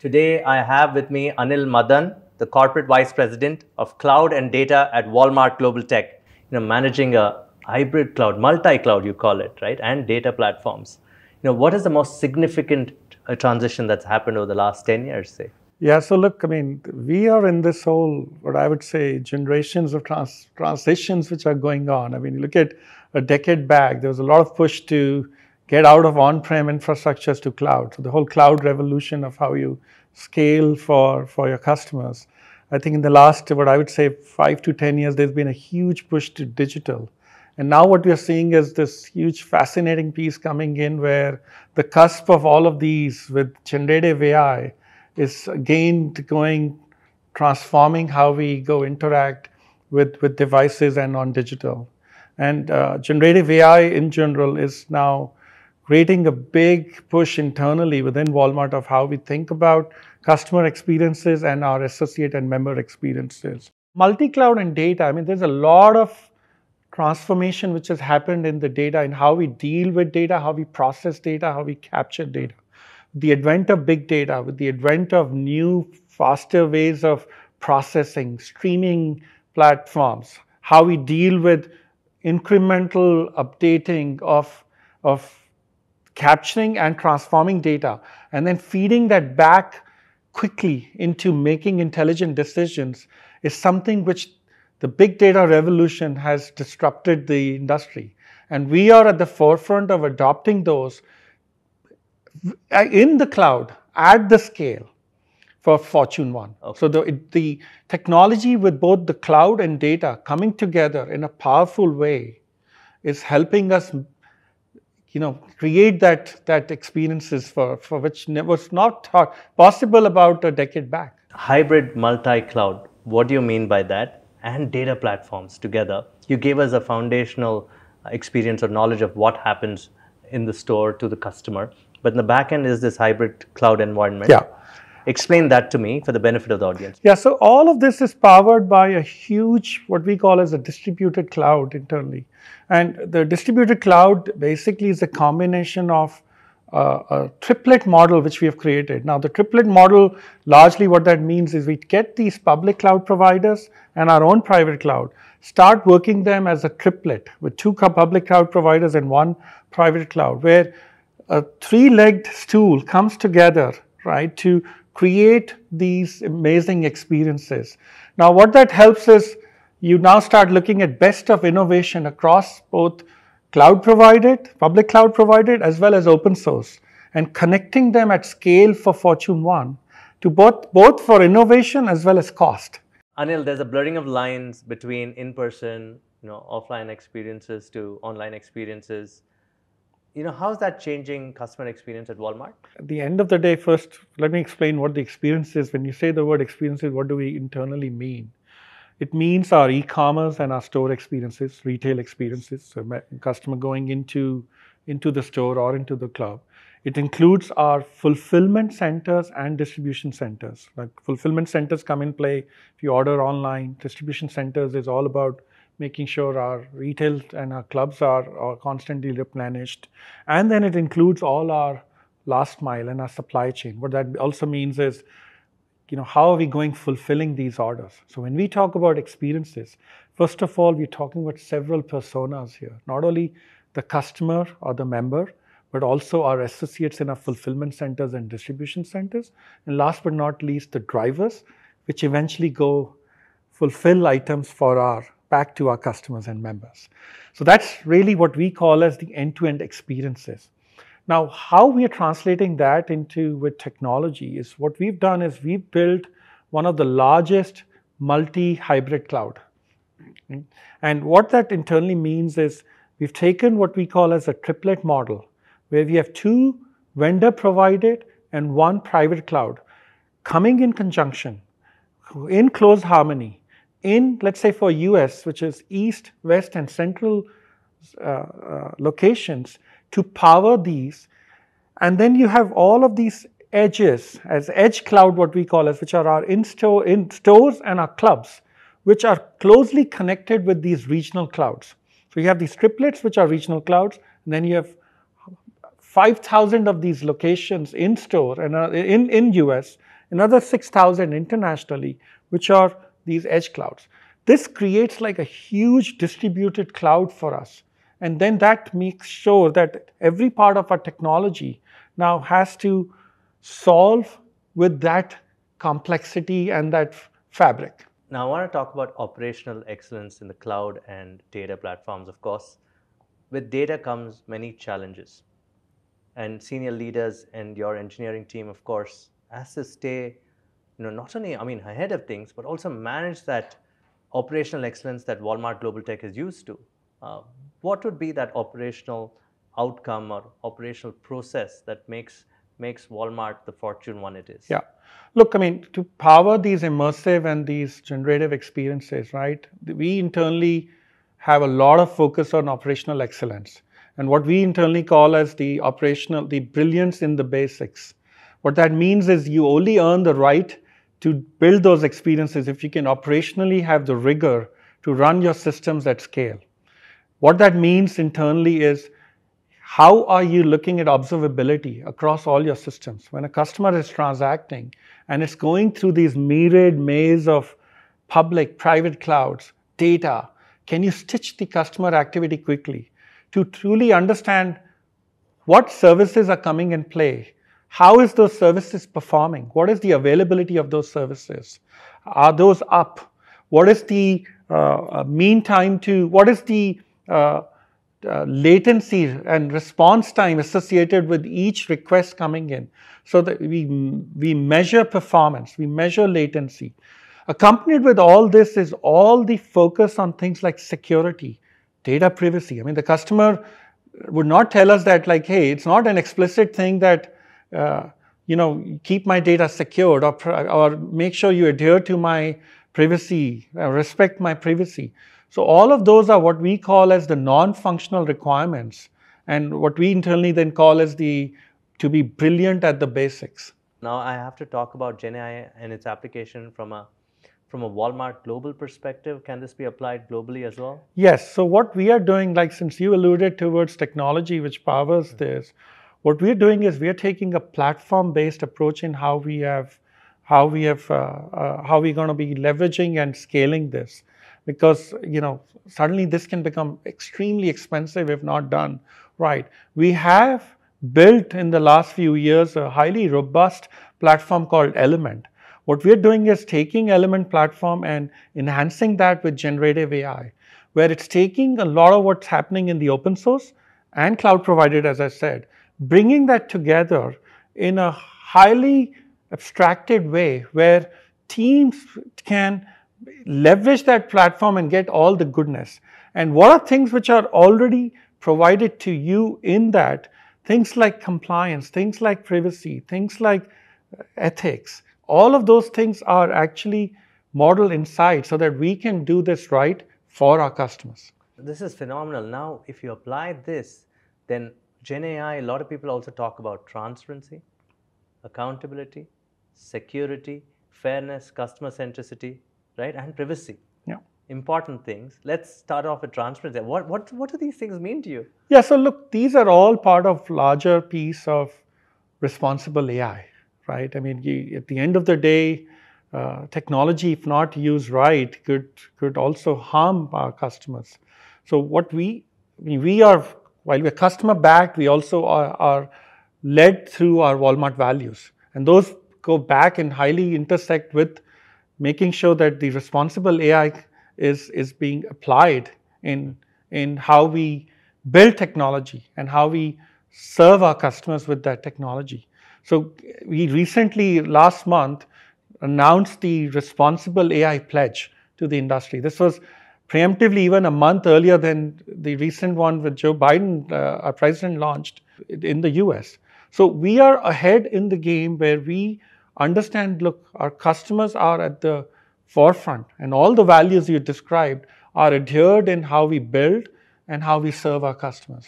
Today, I have with me Anil Madan, the Corporate Vice President of Cloud and Data at Walmart Global Tech, you know, managing a hybrid cloud, multi-cloud you call it, right, and data platforms. You know, what is the most significant uh, transition that's happened over the last 10 years, say? Yeah, so look, I mean, we are in this whole, what I would say, generations of trans- transitions which are going on. I mean, look at a decade back, there was a lot of push to get out of on-prem infrastructures to cloud. So the whole cloud revolution of how you scale for, for your customers. I think in the last, what I would say, five to 10 years, there's been a huge push to digital. And now what we are seeing is this huge fascinating piece coming in where the cusp of all of these with generative AI is again going, transforming how we go interact with, with devices and on digital. And uh, generative AI in general is now creating a big push internally within Walmart of how we think about customer experiences and our associate and member experiences. Multi-cloud and data, I mean, there's a lot of transformation which has happened in the data and how we deal with data, how we process data, how we capture data the advent of big data, with the advent of new, faster ways of processing, streaming platforms, how we deal with incremental updating of, of capturing and transforming data, and then feeding that back quickly into making intelligent decisions is something which the big data revolution has disrupted the industry. And we are at the forefront of adopting those in the cloud at the scale for Fortune 1. Okay. So the, the technology with both the cloud and data coming together in a powerful way is helping us you know create that that experiences for, for which was not thought possible about a decade back. Hybrid multi-cloud, what do you mean by that? And data platforms together. You gave us a foundational experience or knowledge of what happens in the store to the customer. But in the back end is this hybrid cloud environment. Yeah. Explain that to me for the benefit of the audience. Yeah, so all of this is powered by a huge, what we call as a distributed cloud internally. And the distributed cloud basically is a combination of uh, a triplet model which we have created. Now, the triplet model, largely what that means is we get these public cloud providers and our own private cloud, start working them as a triplet with two public cloud providers and one private cloud, where a three-legged stool comes together, right, to create these amazing experiences. Now, what that helps is you now start looking at best of innovation across both cloud provided, public cloud provided, as well as open source, and connecting them at scale for Fortune 1 to both, both for innovation as well as cost. Anil, there's a blurring of lines between in-person, you know, offline experiences to online experiences you know, how's that changing customer experience at Walmart? At the end of the day, first, let me explain what the experience is. When you say the word experiences, what do we internally mean? It means our e-commerce and our store experiences, retail experiences, so customer going into, into the store or into the club. It includes our fulfillment centers and distribution centers. Like fulfillment centers come in play if you order online. Distribution centers is all about making sure our retail and our clubs are, are constantly replenished. And then it includes all our last mile and our supply chain. What that also means is, you know, how are we going fulfilling these orders? So when we talk about experiences, first of all, we're talking about several personas here. Not only the customer or the member, but also our associates in our fulfillment centers and distribution centers. And last but not least, the drivers, which eventually go fulfill items for our back to our customers and members. So that's really what we call as the end-to-end experiences. Now, how we are translating that into with technology is what we've done is we've built one of the largest multi-hybrid cloud. And what that internally means is we've taken what we call as a triplet model, where we have two vendor provided and one private cloud coming in conjunction in close harmony in, let's say for US, which is east, west, and central uh, uh, locations to power these. And then you have all of these edges as edge cloud, what we call as, which are our in-store in stores and our clubs, which are closely connected with these regional clouds. So you have these triplets, which are regional clouds, and then you have 5,000 of these locations in store and uh, in, in US another 6,000 internationally, which are these edge clouds. This creates like a huge distributed cloud for us. And then that makes sure that every part of our technology now has to solve with that complexity and that fabric. Now, I want to talk about operational excellence in the cloud and data platforms, of course. With data comes many challenges. And senior leaders and your engineering team, of course, has to stay, you know, not only, I mean, ahead of things, but also manage that operational excellence that Walmart Global Tech is used to. Uh, what would be that operational outcome or operational process that makes makes Walmart the fortune one it is? Yeah. Look, I mean, to power these immersive and these generative experiences, right? We internally have a lot of focus on operational excellence and what we internally call as the operational, the brilliance in the basics. What that means is you only earn the right to build those experiences if you can operationally have the rigor to run your systems at scale. What that means internally is how are you looking at observability across all your systems? When a customer is transacting and it's going through these myriad maze of public, private clouds, data, can you stitch the customer activity quickly to truly understand what services are coming in play? How is those services performing? What is the availability of those services? Are those up? What is the uh, uh mean time to, what is the uh, uh, latency and response time associated with each request coming in so that we, we measure performance, we measure latency. Accompanied with all this is all the focus on things like security, data privacy. I mean, the customer would not tell us that like, hey, it's not an explicit thing that, you know, keep my data secured or, or make sure you adhere to my privacy, uh, respect my privacy. So all of those are what we call as the non-functional requirements and what we internally then call as the to be brilliant at the basics. Now I have to talk about GenAI and its application from a from a Walmart global perspective. Can this be applied globally as well? Yes. So what we are doing, like since you alluded towards technology which powers mm-hmm. this, what we're doing is we are taking a platform-based approach in how we have how we have uh, uh, how we're going to be leveraging and scaling this because you know suddenly this can become extremely expensive if not done right. We have built in the last few years a highly robust platform called Element. What we're doing is taking Element platform and enhancing that with generative AI, where it's taking a lot of what's happening in the open source and cloud provided, as I said, bringing that together in a highly abstracted way where teams can leverage that platform and get all the goodness. And what are things which are already provided to you in that? Things like compliance, things like privacy, things like uh, ethics. All of those things are actually modeled inside so that we can do this right for our customers. This is phenomenal. Now, if you apply this, then Gen AI, a lot of people also talk about transparency, accountability, security, fairness, customer centricity, right? And privacy. Yeah. Important things. Let's start off with transparency. What, what, what do these things mean to you? Yeah, so look, these are all part of larger piece of responsible AI, right? I mean, you, at the end of the day, uh, technology, if not used right, could could also harm our customers. So what we we are while we're customer backed, we also are, are led through our Walmart values, and those go back and highly intersect with making sure that the responsible AI is, is being applied in, in how we build technology and how we serve our customers with that technology. So we recently, last month, announced the Responsible AI Pledge to the industry. This was preemptively even a month earlier than the recent one with Joe Biden, uh, our president, launched in the US. So we are ahead in the game where we understand, look, our customers are at the forefront and all the values you described are adhered in how we build and how we serve our customers.